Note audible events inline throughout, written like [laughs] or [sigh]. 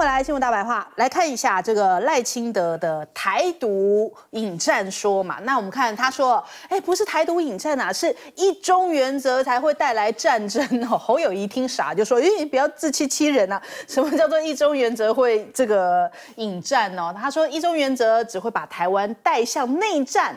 回来，新闻大白话来看一下这个赖清德的台独引战说嘛。那我们看他说，哎，不是台独引战啊，是一中原则才会带来战争哦。侯友谊听傻就说，咦，不要自欺欺人啊！[laughs] 什么叫做一中原则会这个引战哦？他说，一中原则只会把台湾带向内战。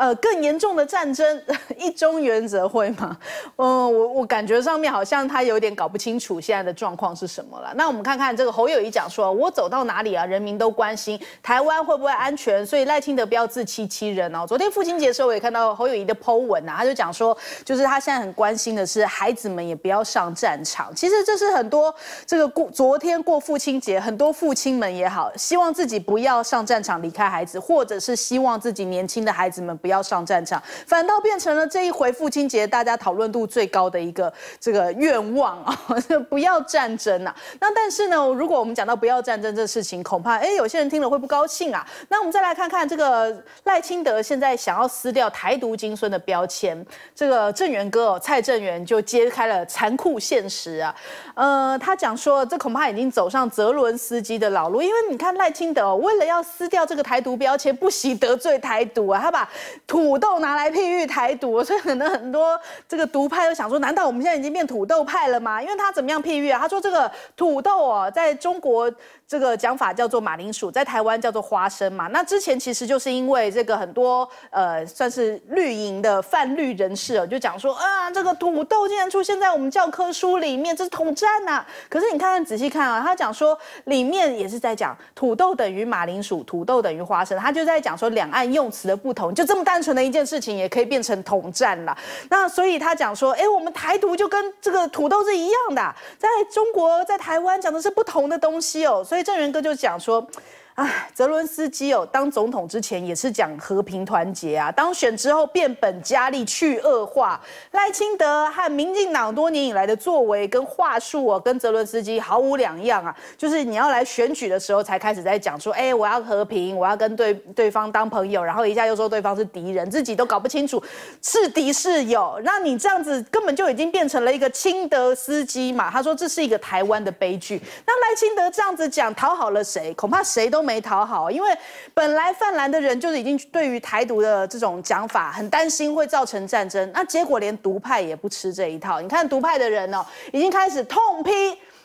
呃，更严重的战争，[laughs] 一中原则会吗？嗯，我我感觉上面好像他有点搞不清楚现在的状况是什么了。那我们看看这个侯友谊讲说，我走到哪里啊，人民都关心台湾会不会安全，所以赖清德不要自欺欺人哦。昨天父亲节的时候，我也看到侯友谊的 Po 文啊，他就讲说，就是他现在很关心的是孩子们也不要上战场。其实这是很多这个过昨天过父亲节，很多父亲们也好，希望自己不要上战场离开孩子，或者是希望自己年轻的孩子们不。要上战场，反倒变成了这一回父亲节大家讨论度最高的一个这个愿望啊，[laughs] 不要战争啊。那但是呢，如果我们讲到不要战争这事情，恐怕哎有些人听了会不高兴啊。那我们再来看看这个赖清德现在想要撕掉台独金孙的标签，这个郑元哥哦蔡正元就揭开了残酷现实啊。呃，他讲说这恐怕已经走上泽伦斯基的老路，因为你看赖清德为了要撕掉这个台独标签，不惜得罪台独啊，他把土豆拿来譬喻台独，所以可能很多这个独派都想说，难道我们现在已经变土豆派了吗？因为他怎么样譬喻啊？他说这个土豆哦，在中国这个讲法叫做马铃薯，在台湾叫做花生嘛。那之前其实就是因为这个很多呃，算是绿营的泛绿人士哦，就讲说啊，这个土豆竟然出现在我们教科书里面，这是统战呐。可是你看看仔细看啊，他讲说里面也是在讲土豆等于马铃薯，土豆等于花生，他就在讲说两岸用词的不同，就这么。单纯的一件事情也可以变成统战了，那所以他讲说，哎，我们台独就跟这个土豆是一样的，在中国在台湾讲的是不同的东西哦，所以郑源哥就讲说。哎，泽伦斯基哦，当总统之前也是讲和平团结啊，当选之后变本加厉去恶化。赖清德和民进党多年以来的作为跟话术哦，跟泽伦斯基毫无两样啊。就是你要来选举的时候才开始在讲说，哎，我要和平，我要跟对对方当朋友，然后一下又说对方是敌人，自己都搞不清楚是敌是友。那你这样子根本就已经变成了一个清德司机嘛？他说这是一个台湾的悲剧。那赖清德这样子讲讨好了谁？恐怕谁都没。没讨好，因为本来泛蓝的人就是已经对于台独的这种讲法很担心会造成战争，那结果连独派也不吃这一套。你看独派的人哦，已经开始痛批。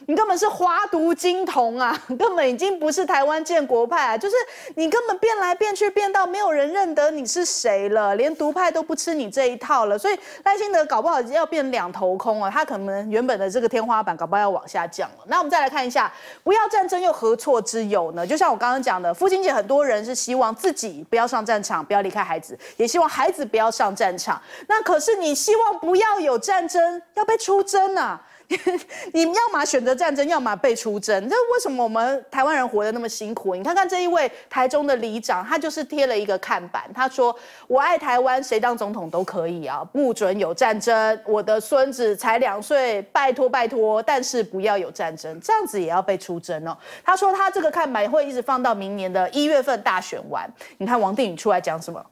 你根本是华独金童啊，[laughs] 根本已经不是台湾建国派啊，就是你根本变来变去变到没有人认得你是谁了，连独派都不吃你这一套了，所以赖清德搞不好要变两头空啊，他可能原本的这个天花板搞不好要往下降了。那我们再来看一下，不要战争又何错之有呢？就像我刚刚讲的，父亲节很多人是希望自己不要上战场，不要离开孩子，也希望孩子不要上战场。那可是你希望不要有战争，要被出征啊？[laughs] 你要么选择战争，要么被出征。这为什么我们台湾人活得那么辛苦？你看看这一位台中的里长，他就是贴了一个看板，他说：“我爱台湾，谁当总统都可以啊，不准有战争。我的孙子才两岁，拜托拜托，但是不要有战争，这样子也要被出征哦。”他说他这个看板会一直放到明年的一月份大选完。你看王定宇出来讲什么？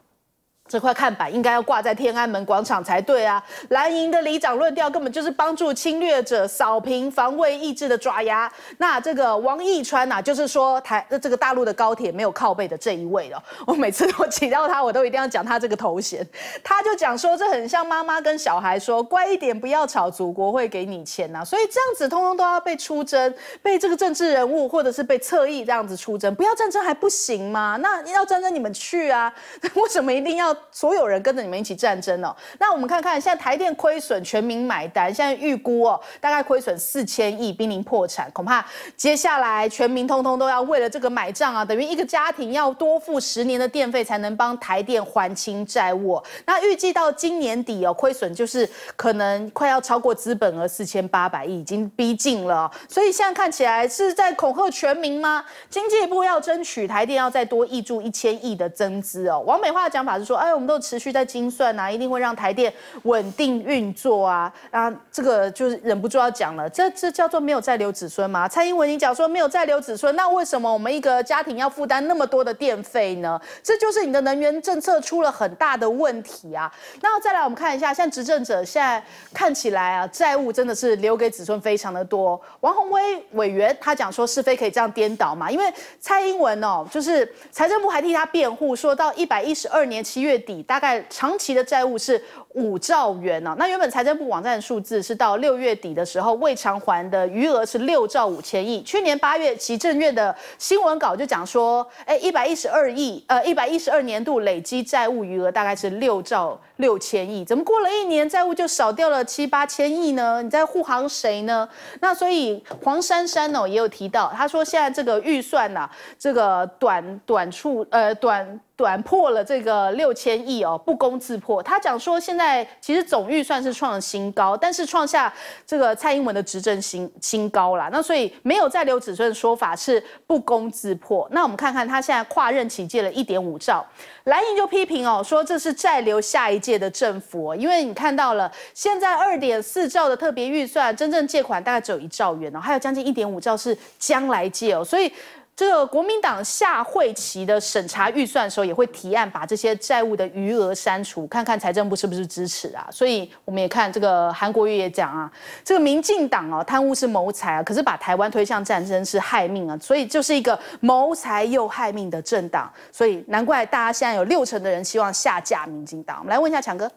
这块看板应该要挂在天安门广场才对啊！蓝营的里长论调根本就是帮助侵略者扫平防卫意志的爪牙。那这个王义川呐，就是说台这个大陆的高铁没有靠背的这一位了。我每次都提到他，我都一定要讲他这个头衔。他就讲说，这很像妈妈跟小孩说，乖一点，不要吵，祖国会给你钱呐。所以这样子，通通都要被出征，被这个政治人物或者是被侧翼这样子出征，不要战争还不行吗？那要战争你们去啊，[laughs] 为什么一定要？所有人跟着你们一起战争哦。那我们看看，现在台电亏损，全民买单。现在预估哦，大概亏损四千亿，濒临破产。恐怕接下来全民通通都要为了这个买账啊，等于一个家庭要多付十年的电费，才能帮台电还清债务。那预计到今年底哦，亏损就是可能快要超过资本额四千八百亿，已经逼近了。所以现在看起来是在恐吓全民吗？经济部要争取台电要再多挹注一千亿的增资哦。王美花的讲法是说。哎，我们都持续在精算啊，一定会让台电稳定运作啊。啊，这个就是忍不住要讲了，这这叫做没有再留子孙吗？蔡英文已经讲说没有再留子孙，那为什么我们一个家庭要负担那么多的电费呢？这就是你的能源政策出了很大的问题啊。那再来我们看一下，像执政者现在看起来啊，债务真的是留给子孙非常的多。王宏威委员他讲说是非可以这样颠倒嘛？因为蔡英文哦，就是财政部还替他辩护，说到一百一十二年七月月底，大概长期的债务是五兆元呢。那原本财政部网站的数字是到六月底的时候未偿还的余额是六兆五千亿。去年八月，其政院的新闻稿就讲说，哎，一百一十二亿，呃，一百一十二年度累积债务余额大概是六兆六千亿。怎么过了一年，债务就少掉了七八千亿呢？你在护航谁呢？那所以黄珊珊哦也有提到，他说现在这个预算呢，这个短短处呃短。短破了这个六千亿哦，不攻自破。他讲说，现在其实总预算是创了新高，但是创下这个蔡英文的执政新新高啦。那所以没有再留子孙的说法是不攻自破。那我们看看他现在跨任期借了一点五兆，蓝营就批评哦，说这是再留下一届的政府，因为你看到了现在二点四兆的特别预算，真正借款大概只有一兆元哦，还有将近一点五兆是将来借哦，所以。这个国民党下会期的审查预算的时候，也会提案把这些债务的余额删除，看看财政部是不是支持啊？所以我们也看这个韩国瑜也讲啊，这个民进党哦，贪污是谋财啊，可是把台湾推向战争是害命啊，所以就是一个谋财又害命的政党，所以难怪大家现在有六成的人希望下架民进党。我们来问一下强哥，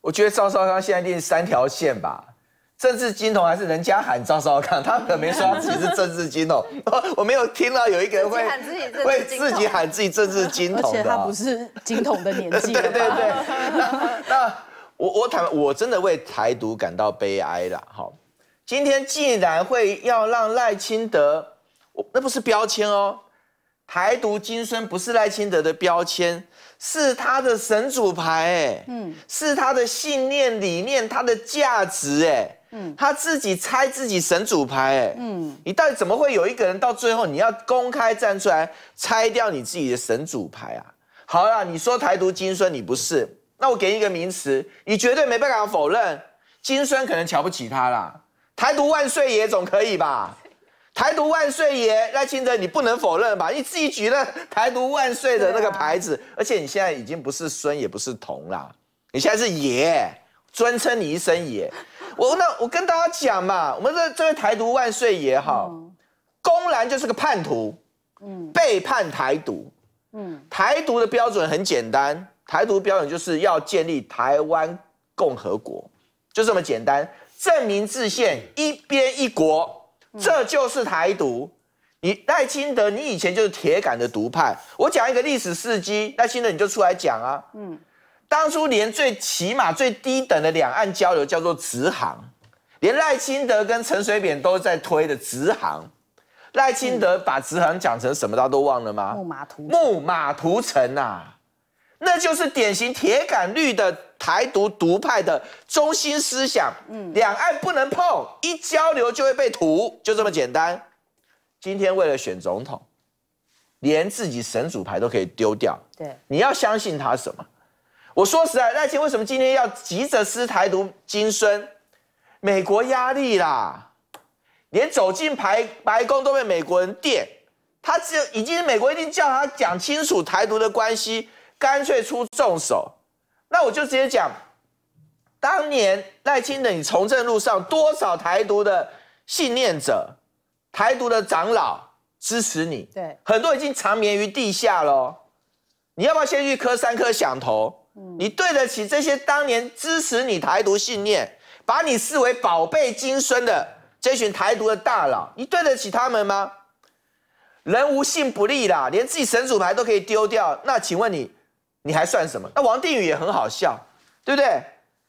我觉得赵少康现在定三条线吧。政治金童还是人家喊赵少康，他可没说自己是政治金童。[laughs] 我没有听到有一个人会会自己喊自己政治金童的，而且他不是金童的年纪。[laughs] 对对对。那那我我坦我真的为台独感到悲哀了。好，今天既然会要让赖清德，那不是标签哦，台独金孙不是赖清德的标签。是他的神主牌，哎，嗯，是他的信念理念，他的价值，哎，嗯，他自己拆自己神主牌，哎，嗯，你到底怎么会有一个人到最后你要公开站出来拆掉你自己的神主牌啊？好了，你说台独金孙你不是，那我给你一个名词，你绝对没办法否认，金孙可能瞧不起他啦，台独万岁爷总可以吧？台独万岁爷赖清德，你不能否认吧？你自己举了台独万岁的那个牌子，而且你现在已经不是孙，也不是童啦，你现在是爷，尊称你一声爷。我那我跟大家讲嘛，我们这这位台独万岁爷哈，公然就是个叛徒，嗯，背叛台独，嗯，台独的标准很简单，台独标准就是要建立台湾共和国，就这么简单，证明自宪，一边一国。这就是台独，你赖清德，你以前就是铁杆的独派。我讲一个历史事迹，赖清德你就出来讲啊。嗯，当初连最起码最低等的两岸交流叫做直航，连赖清德跟陈水扁都在推的直航。赖清德把直航讲成什么，大家都忘了吗？木马屠木马屠城啊。那就是典型铁杆绿的台独独派的中心思想，嗯，两岸不能碰，一交流就会被屠，就这么简单。今天为了选总统，连自己神主牌都可以丢掉，对，你要相信他什么？我说实在，赖清为什么今天要急着撕台独金孙？美国压力啦，连走进白白宫都被美国人电，他只有已经美国一定叫他讲清楚台独的关系。干脆出重手，那我就直接讲，当年赖清德你从政路上多少台独的信念者、台独的长老支持你，对，很多已经长眠于地下喽。你要不要先去磕三颗响头？你对得起这些当年支持你台独信念、把你视为宝贝金孙的这群台独的大佬，你对得起他们吗？人无信不立啦，连自己神主牌都可以丢掉，那请问你？你还算什么？那王定宇也很好笑，对不对？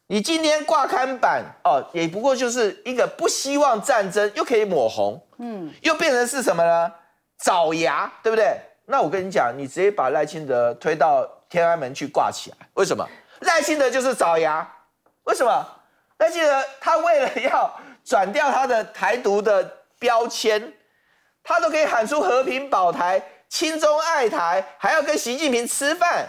你今天挂刊板哦，也不过就是一个不希望战争，又可以抹红，嗯，又变成是什么呢？爪牙，对不对？那我跟你讲，你直接把赖清德推到天安门去挂起来，为什么？赖清德就是爪牙，为什么？赖清德他为了要转掉他的台独的标签，他都可以喊出和平保台、亲中爱台，还要跟习近平吃饭。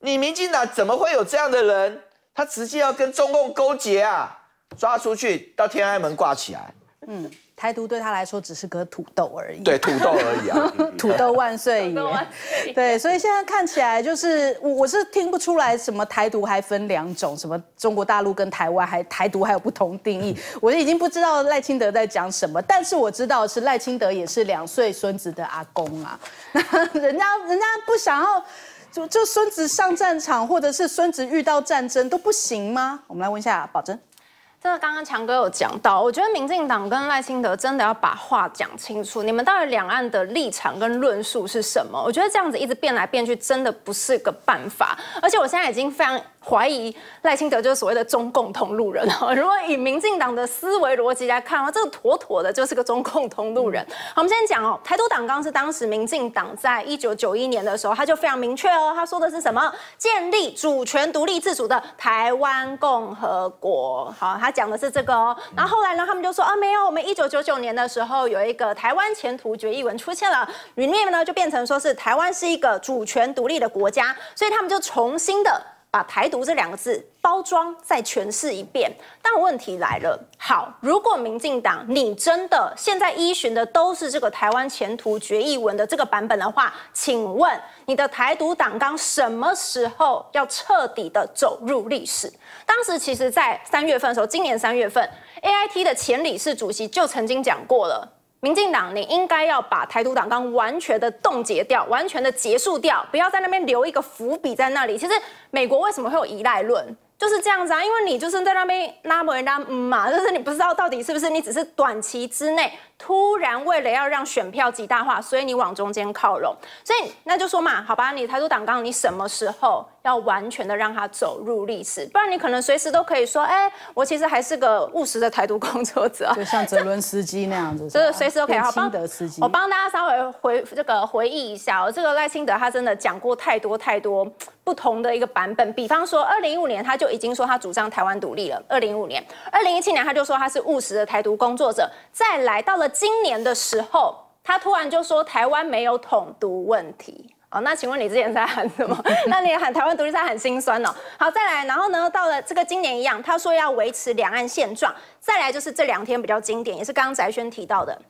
你民进党怎么会有这样的人？他直接要跟中共勾结啊，抓出去到天安门挂起来。嗯，台独对他来说只是颗土豆而已。对，土豆而已啊，[laughs] 土豆万岁爷。对，所以现在看起来就是我我是听不出来什么台独还分两种，什么中国大陆跟台湾还台独还有不同定义，我已经不知道赖清德在讲什么。但是我知道是赖清德也是两岁孙子的阿公啊，[laughs] 人家人家不想要。就就孙子上战场，或者是孙子遇到战争都不行吗？我们来问一下宝珍。这个刚刚强哥有讲到，我觉得民进党跟赖清德真的要把话讲清楚，你们到底两岸的立场跟论述是什么？我觉得这样子一直变来变去，真的不是个办法。而且我现在已经非常。怀疑赖清德就是所谓的中共同路人哈。[laughs] 如果以民进党的思维逻辑来看啊，这个妥妥的就是个中共同路人。好，我们先讲哦，台独党纲是当时民进党在一九九一年的时候，他就非常明确哦，他说的是什么？建立主权独立自主的台湾共和国。好，他讲的是这个哦。然后后来呢，他们就说啊，没有，我们一九九九年的时候有一个台湾前途决议文出现了，里面呢就变成说是台湾是一个主权独立的国家，所以他们就重新的。把“台独”这两个字包装再诠释一遍，但问题来了。好，如果民进党你真的现在依循的都是这个台湾前途决议文的这个版本的话，请问你的台独党纲什么时候要彻底的走入历史？当时其实，在三月份的时候，今年三月份，A I T 的前理事主席就曾经讲过了。民进党，你应该要把台独党纲完全的冻结掉，完全的结束掉，不要在那边留一个伏笔在那里。其实美国为什么会有依赖论？就是这样子啊，因为你就是在那边拉不拉嗯嘛，就是你不知道到底是不是你只是短期之内突然为了要让选票极大化，所以你往中间靠拢。所以那就说嘛，好吧，你台独党纲你什么时候？要完全的让他走入历史，不然你可能随时都可以说，哎，我其实还是个务实的台独工作者，[laughs] 就像泽伦斯基那样子，[laughs] 就是随时都可以。好，帮德斯基，我帮大家稍微回这个回忆一下哦，这个赖清德他真的讲过太多太多不同的一个版本，比方说，二零一五年他就已经说他主张台湾独立了，二零一五年，二零一七年他就说他是务实的台独工作者，再来到了今年的时候，他突然就说台湾没有统独问题。哦，那请问你之前在喊什么？[laughs] 那你喊台湾独立在喊心酸哦。好，再来，然后呢，到了这个今年一样，他说要维持两岸现状。再来就是这两天比较经典，也是刚刚翟轩提到的。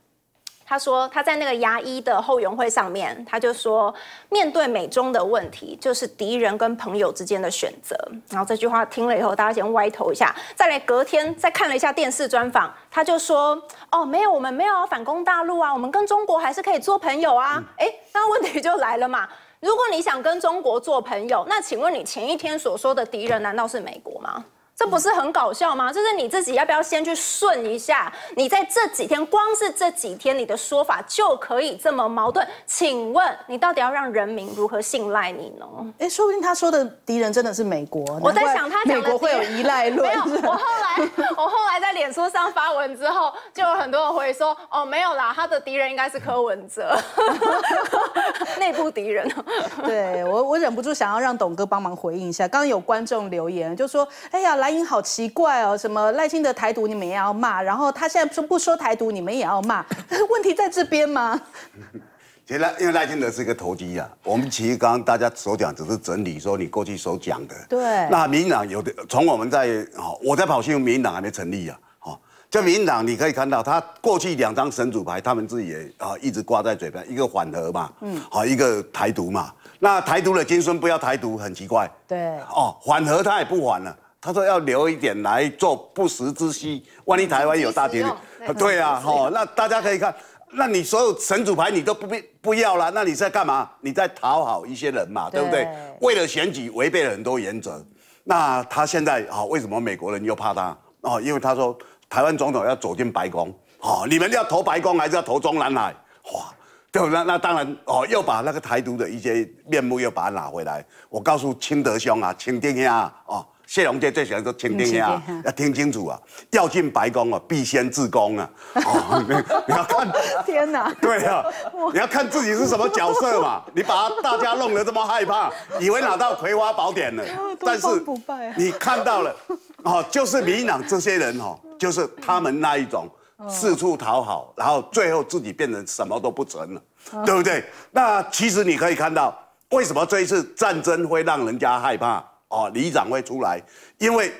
他说他在那个牙医的后援会上面，他就说面对美中的问题，就是敌人跟朋友之间的选择。然后这句话听了以后，大家先歪头一下。再来隔天再看了一下电视专访，他就说哦，没有，我们没有要反攻大陆啊，我们跟中国还是可以做朋友啊。哎，那问题就来了嘛，如果你想跟中国做朋友，那请问你前一天所说的敌人难道是美国吗？这不是很搞笑吗？就是你自己要不要先去顺一下？你在这几天，光是这几天，你的说法就可以这么矛盾？请问你到底要让人民如何信赖你呢？哎，说不定他说的敌人真的是美国。我在想他美国会有依赖论。没有，我后来 [laughs] 我后来在脸书上发文之后，就有很多人回说，哦，没有啦，他的敌人应该是柯文哲，[laughs] [laughs] 内部敌人。对我，我忍不住想要让董哥帮忙回应一下。刚刚有观众留言就说，哎呀，来。好奇怪哦，什么赖清德台独你们也要骂，然后他现在说不说台独你们也要骂，[laughs] 问题在这边吗？[laughs] 其实因为赖清德是一个投机啊，我们其实刚刚大家所讲只是整理说你过去所讲的。对。那民党有的从我们在哦我在跑新闻，民党还没成立啊，好，就民党你可以看到他过去两张神主牌，他们自己也啊一直挂在嘴边，一个缓和嘛，嗯，好一个台独嘛，那台独的金孙不要台独很奇怪。对。哦，缓和他也不缓了。他说要留一点来做不时之需，万一台湾有大敌，对啊，哈，那大家可以看，那你所有神主牌你都不必不要了，那你在干嘛？你在讨好一些人嘛，对不对？为了选举违背了很多原则。那他现在啊，为什么美国人又怕他？哦，因为他说台湾总统要走进白宫，哦，你们要投白宫还是要投中南海？哇，对不？那那当然哦，又把那个台独的一些面目又把它拿回来。我告诉清德兄啊，清丁兄哦。谢龙介最喜欢说听听呀，要听清楚啊！要进白宫啊，必先自宫啊！哦 [laughs] 你要看，[laughs] 天哪！对啊，你要看自己是什么角色嘛！[laughs] 你把大家弄得这么害怕，以为拿到葵花宝典了，但是你看到了，哦，就是民党这些人哦，就是他们那一种四处讨好，然后最后自己变成什么都不成了，对不对？那其实你可以看到。为什么这一次战争会让人家害怕？哦，里长会出来，因为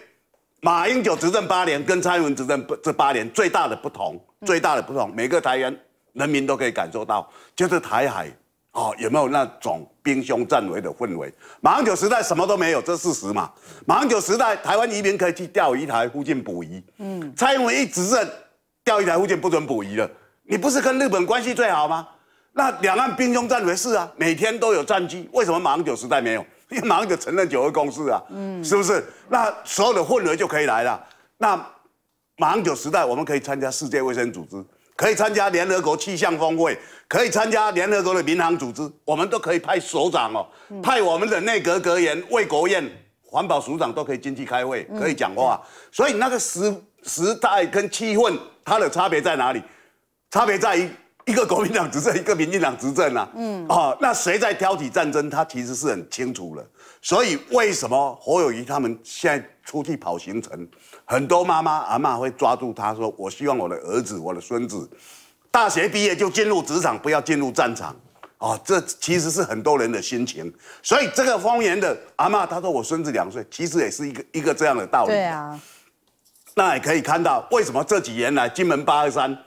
马英九执政八年跟蔡英文执政这八年最大的不同，最大的不同，每个台湾人民都可以感受到，就是台海哦有没有那种兵凶战危的氛围？马英九时代什么都没有，这事实嘛。马英九时代台湾移民可以去钓鱼台附近捕鱼，嗯，蔡英文一执政，钓鱼台附近不准捕鱼了。你不是跟日本关系最好吗？那两岸兵凶战危是啊，每天都有战机，为什么马英九时代没有？因为马上就承认九二共识啊，嗯，是不是？那所有的混合就可以来了。那马英九时代，我们可以参加世界卫生组织，可以参加联合国气象峰会，可以参加联合国的民航组织，我们都可以派首长哦，派我们的内阁阁员、卫国院、环保署长都可以进去开会，可以讲话。所以那个时时代跟气氛，它的差别在哪里？差别在于。一个国民党执政，一个民进党执政啊，嗯，哦，那谁在挑起战争？他其实是很清楚了。所以为什么侯友谊他们现在出去跑行程，很多妈妈阿妈会抓住他说：“我希望我的儿子、我的孙子大学毕业就进入职场，不要进入战场。”哦，这其实是很多人的心情。所以这个方言的阿妈他说：“我孙子两岁，其实也是一个一个这样的道理。”对啊，那也可以看到为什么这几年来金门八二三。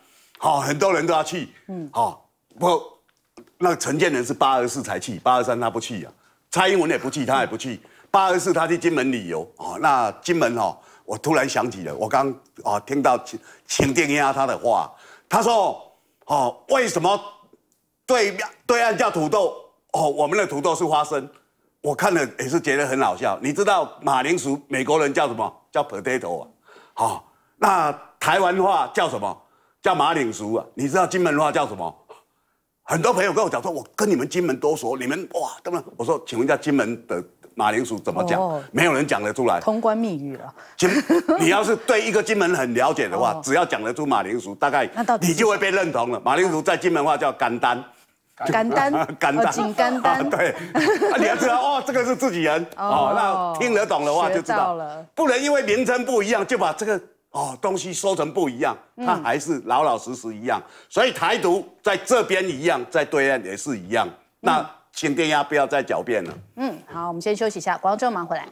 好，很多人都要去。嗯，好，不，那陈建仁是八二四才去，八二三他不去啊。蔡英文也不去，他也不去。八二四他去金门旅游。哦，那金门哦，我突然想起了，我刚哦听到请请电压他的话，他说哦，为什么对对岸叫土豆？哦，我们的土豆是花生。我看了也是觉得很好笑。你知道马铃薯美国人叫什么？叫 potato 啊。好，那台湾话叫什么？叫马铃薯啊，你知道金门话叫什么？很多朋友跟我讲说，我跟你们金门多熟，你们哇，他们我说，请问一下金门的马铃薯怎么讲？没有人讲得出来，通关密语了。金，你要是对一个金门很了解的话，只要讲得出马铃薯，大概你就会被认同了。马铃薯在金门话叫干丹，[laughs] 干丹，干丹，金干丹。对，你要知道哦，这个是自己人哦，那听得懂的话就知道了。不能因为名称不一样就把这个。哦，东西说成不一样，它还是老老实实一样。所以台独在这边一样，在对岸也是一样。那请电压不要再狡辩了。嗯，好，我们先休息一下，广州马上回来。